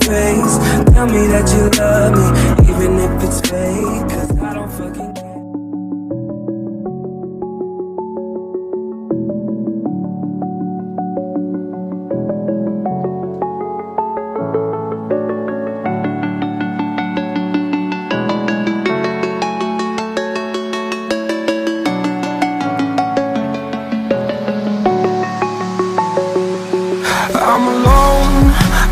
face. Tell me that you love me.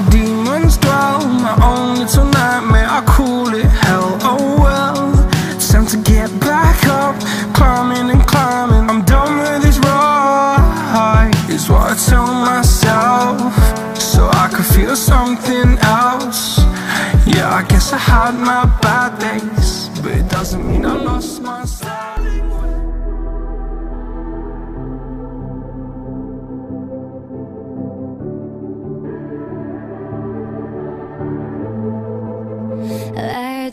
my demons dwell My own little nightmare, I call it hell Oh well, time to get back up Climbing and climbing, I'm done with this ride Is what I tell myself So I could feel something else. Yeah, I guess I had my bad days But it doesn't mean I lost my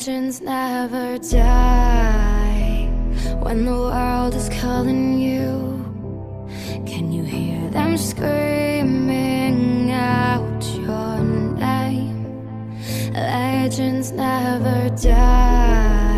Legends never die when the world is calling you. Can you hear them screaming out your name? Legends never die.